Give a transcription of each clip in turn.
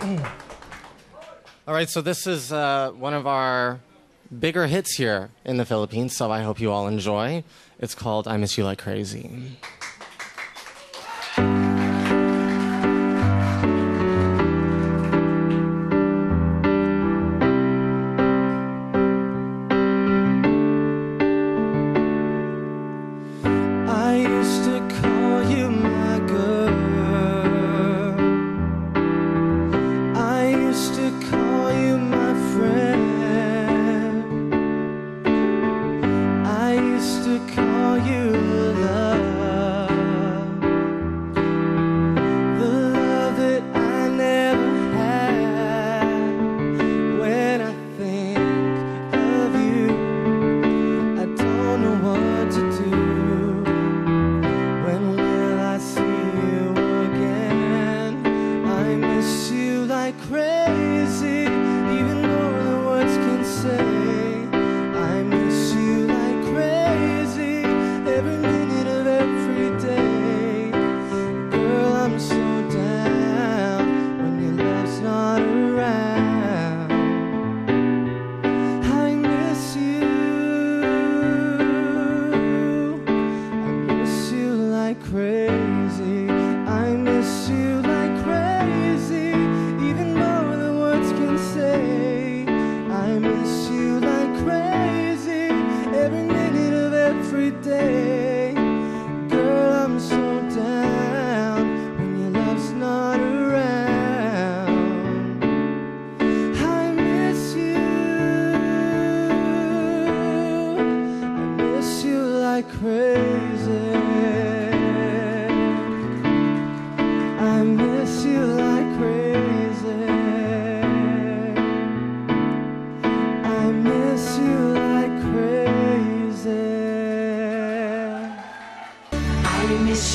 All right, so this is uh, one of our bigger hits here in the Philippines, so I hope you all enjoy. It's called I Miss You Like Crazy. You love. Say. I miss you like crazy, every minute of every day. Girl, I'm so down when your love's not around. I miss you. I miss you like crazy.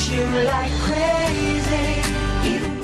you like crazy. Even